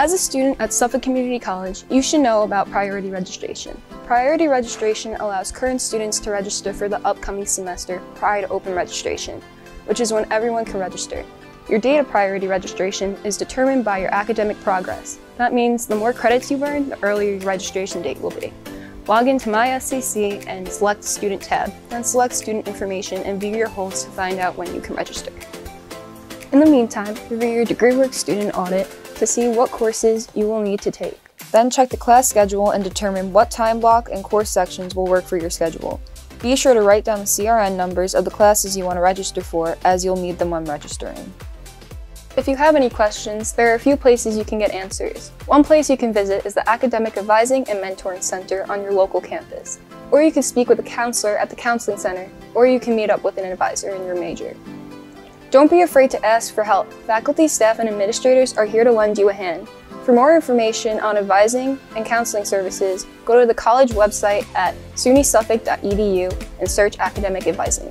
As a student at Suffolk Community College, you should know about priority registration. Priority registration allows current students to register for the upcoming semester prior to open registration, which is when everyone can register. Your date of priority registration is determined by your academic progress. That means the more credits you earn, the earlier your registration date will be. Log into MySCC and select the Student tab, then select Student Information and view your holds to find out when you can register. In the meantime, review your DegreeWorks student audit to see what courses you will need to take. Then check the class schedule and determine what time block and course sections will work for your schedule. Be sure to write down the CRN numbers of the classes you want to register for as you'll need them when registering. If you have any questions, there are a few places you can get answers. One place you can visit is the Academic Advising and Mentoring Center on your local campus. Or you can speak with a counselor at the Counseling Center, or you can meet up with an advisor in your major. Don't be afraid to ask for help. Faculty, staff, and administrators are here to lend you a hand. For more information on advising and counseling services, go to the college website at sunysuffolk.edu and search academic advising.